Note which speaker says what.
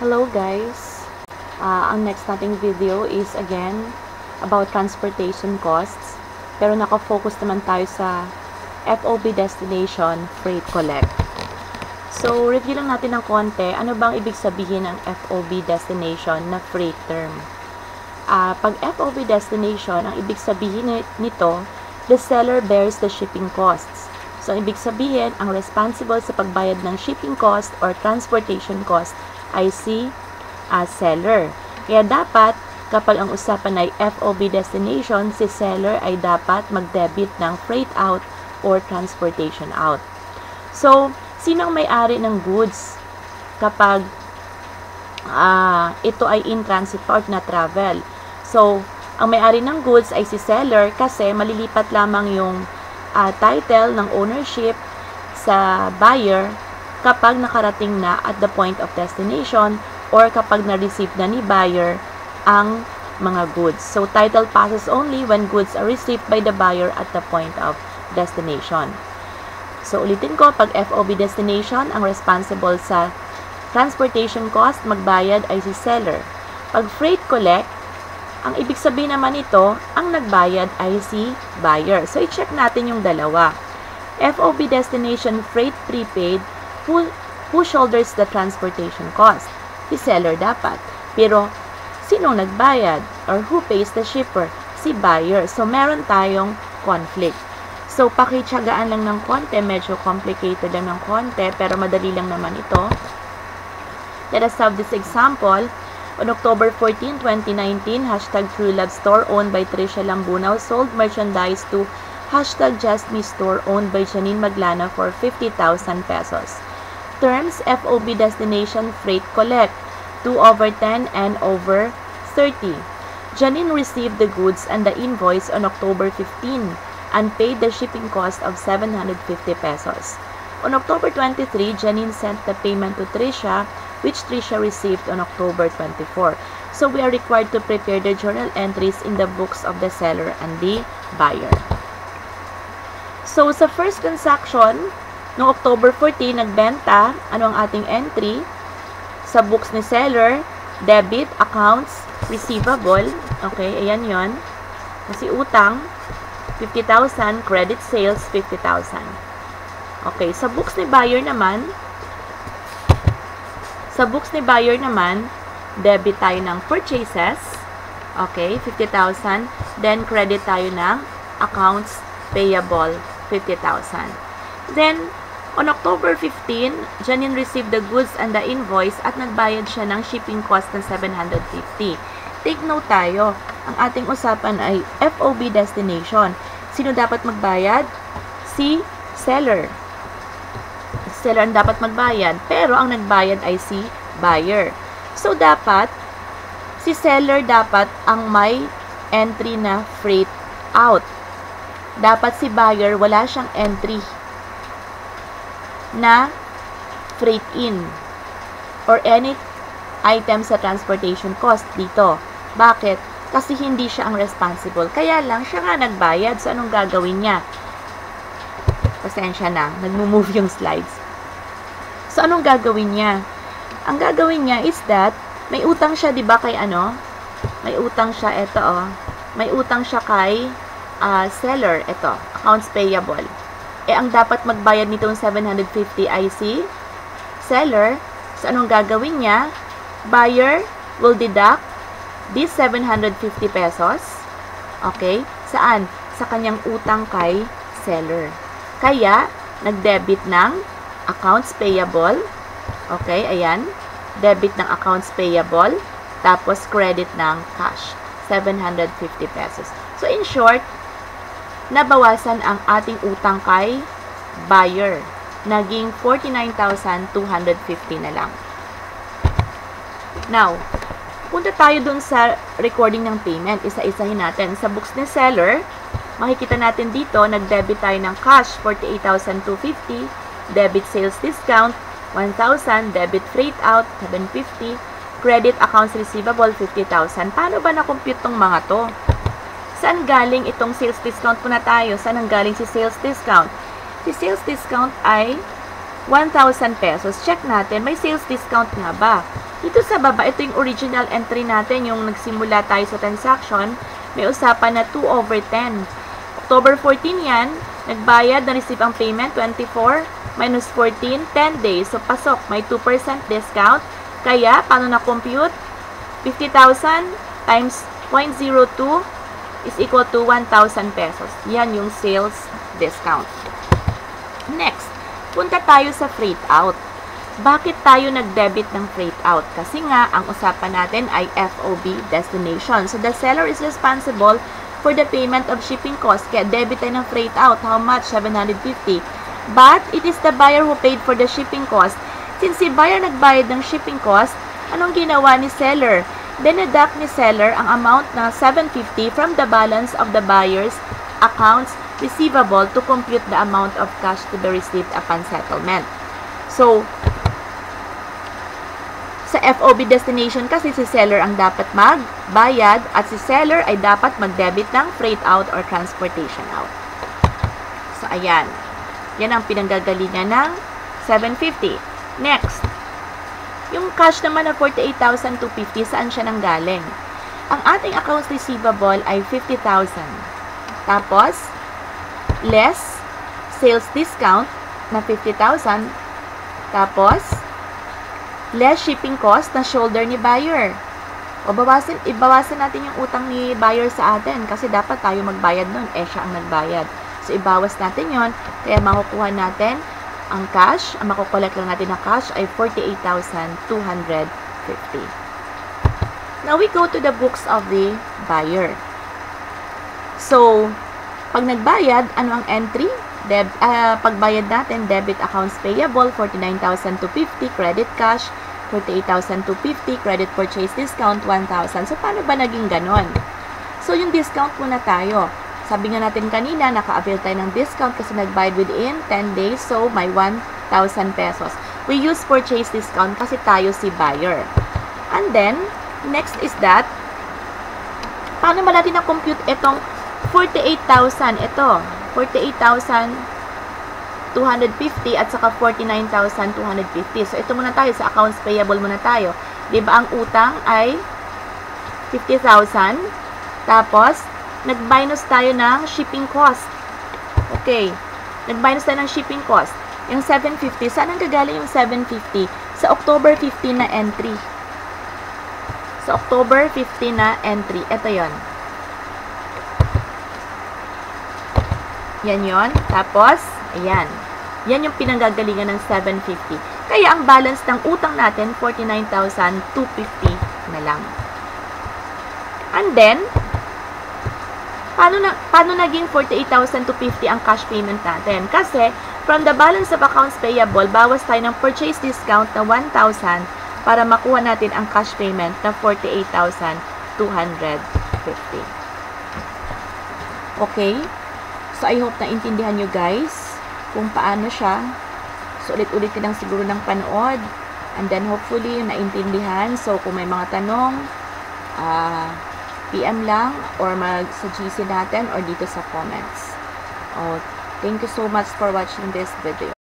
Speaker 1: Hello guys! Uh, ang next nating video is again about transportation costs. Pero nakafocus naman tayo sa FOB destination freight collect. So, review lang natin ng konti. Ano bang ibig sabihin ng FOB destination na freight term? Uh, pag FOB destination, ang ibig sabihin nito, the seller bears the shipping costs. So, ibig sabihin, ang responsible sa pagbayad ng shipping cost or transportation cost ay si uh, seller. Kaya dapat, kapag ang usapan ay FOB destination, si seller ay dapat mag-debit ng freight out or transportation out. So, sino ang may-ari ng goods kapag uh, ito ay in transit or na travel? So, ang may-ari ng goods ay si seller kasi malilipat lamang yung uh, title ng ownership sa buyer kapag nakarating na at the point of destination or kapag na-receive na ni buyer ang mga goods. So, title passes only when goods are received by the buyer at the point of destination. So, ulitin ko, pag FOB destination, ang responsible sa transportation cost, magbayad ay si seller. Pag freight collect, ang ibig sabihin naman ito, ang nagbayad ay si buyer. So, i-check natin yung dalawa. FOB destination freight prepaid who, who shoulders the transportation cost? Si seller dapat. Pero, sino nagbayad? Or who pays the shipper? Si buyer. So, meron tayong conflict. So, pakitsagaan lang ng konti. Medyo complicated lang ng konti, pero madali lang naman ito. Let us have this example. On October 14, 2019, hashtag True Store owned by Tricia Lambunao sold merchandise to hashtag Just owned by Janine Maglana for 50,000 pesos. Terms FOB destination freight collect 2 over 10 and over 30. Janine received the goods and the invoice on October 15 and paid the shipping cost of 750 pesos. On October 23, Janine sent the payment to Trisha, which Trisha received on October 24. So we are required to prepare the journal entries in the books of the seller and the buyer. So sa first transaction, Noong October 14, nagbenta, ano ang ating entry? Sa books ni seller, debit, accounts, receivable. Okay, ayan yon. Kasi utang, 50,000, credit sales, 50,000. Okay, sa books ni buyer naman, sa books ni buyer naman, debit tayo ng purchases. Okay, 50,000. Then, credit tayo ng accounts payable, 50,000. Then, On October 15, Janine received the goods and the invoice at nagbayad siya ng shipping cost ng 750. Take note tayo, ang ating usapan ay FOB destination. Sino dapat magbayad? Si seller. Seller ang dapat magbayad, pero ang nagbayad ay si buyer. So, dapat, si seller dapat ang may entry na freight out. Dapat si buyer, wala siyang entry na freight in or any item sa transportation cost dito. Bakit? Kasi hindi siya ang responsible. Kaya lang, siya nga nagbayad. So, anong gagawin niya? Pasensya na. Nagmo-move yung slides. So, anong gagawin niya? Ang gagawin niya is that, may utang siya, di ba, kay ano? May utang siya, eto, oh. May utang siya kay uh, seller, eto, accounts payable eh ang dapat magbayad nitong 750 ay si seller. So, anong gagawin niya? Buyer will deduct this 750 pesos. Okay? Saan? Sa kanyang utang kay seller. Kaya, nag-debit ng accounts payable. Okay, ayan. Debit ng accounts payable. Tapos, credit ng cash. 750 pesos. So, in short, nabawasan ang ating utang kay buyer. Naging 49,250 na lang. Now, punta tayo dun sa recording ng payment. Isa-isahin natin. Sa books ni seller, makikita natin dito, nag-debit tayo ng cash, 48,250. Debit sales discount, 1,000. Debit freight out, 750. Credit accounts receivable, 50,000. Paano ba na-compute tong mga to? Saan galing itong sales discount po na tayo? Saan ang galing si sales discount? Si sales discount ay 1,000 pesos. Check natin, may sales discount nga ba? Dito sa baba, ito yung original entry natin, yung nagsimula tayo sa transaction. May usapan na 2 over 10. October 14 yan, nagbayad, na-receive ang payment, 24 minus 14, 10 days. So, pasok, may 2% discount. Kaya, paano na-compute? 50,000 times 0.02 is equal to 1,000 pesos. Yan yung sales discount. Next, punta tayo sa freight out. Bakit tayo nag-debit ng freight out? Kasi nga, ang usapan natin ay FOB destination. So, the seller is responsible for the payment of shipping cost. Kaya debit tayo ng freight out. How much? 750. But, it is the buyer who paid for the shipping cost. Since si buyer nagbayad ng shipping cost, anong ginawa ni seller? Deneduct ni seller ang amount na 750 from the balance of the buyer's accounts receivable to compute the amount of cash to be received upon settlement. So, sa FOB destination kasi si seller ang dapat magbayad at si seller ay dapat mag-debit ng freight out or transportation out. So, ayan. Yan ang pinanggagalingan ng 750. Next, yung cash naman na 48,250, saan siya nanggaling? Ang ating accounts receivable ay 50,000. Tapos, less sales discount na 50,000. Tapos, less shipping cost na shoulder ni buyer. O bawasan, ibawasan natin yung utang ni buyer sa atin kasi dapat tayo magbayad nun. Eh, siya ang nagbayad. So, ibawas natin yon Kaya makukuha natin ang cash, ang makukolect lang natin na cash ay 48,250. Now, we go to the books of the buyer. So, pag nagbayad, ano ang entry? Deb, uh, pagbayad natin, debit accounts payable, 49,250, credit cash, 48,250, credit purchase discount, 1,000. So, paano ba naging ganon? So, yung discount muna tayo. Sabi nga natin kanina, naka-avail tayo ng discount kasi nag-buy within 10 days. So, may 1,000 pesos. We use purchase discount kasi tayo si buyer. And then, next is that, paano ba natin na-compute itong 48,000? Ito, 48,250 at saka 49,250. So, ito muna tayo sa accounts payable muna tayo. ba ang utang ay 50,000. Tapos, nag-minus tayo ng shipping cost. Okay. Nag-minus tayo ng shipping cost. Yung 750, saan ang gagaling yung 750? Sa October 15 na entry. Sa October 15 na entry. Ito yon. Yan yon. Tapos, ayan. Yan yung pinanggagalingan ng 750. Kaya ang balance ng utang natin, 49,250 na lang. And then, paano, na, paano naging 48,250 ang cash payment natin? Kasi, from the balance of accounts payable, bawas tayo ng purchase discount na 1,000 para makuha natin ang cash payment na 48,250. Okay? So, I hope na intindihan nyo guys kung paano siya. So, ulit-ulit lang siguro ng panood. And then, hopefully, naintindihan. So, kung may mga tanong, ah, uh, PM lang or mag sa natin or dito sa comments. Oh, thank you so much for watching this video.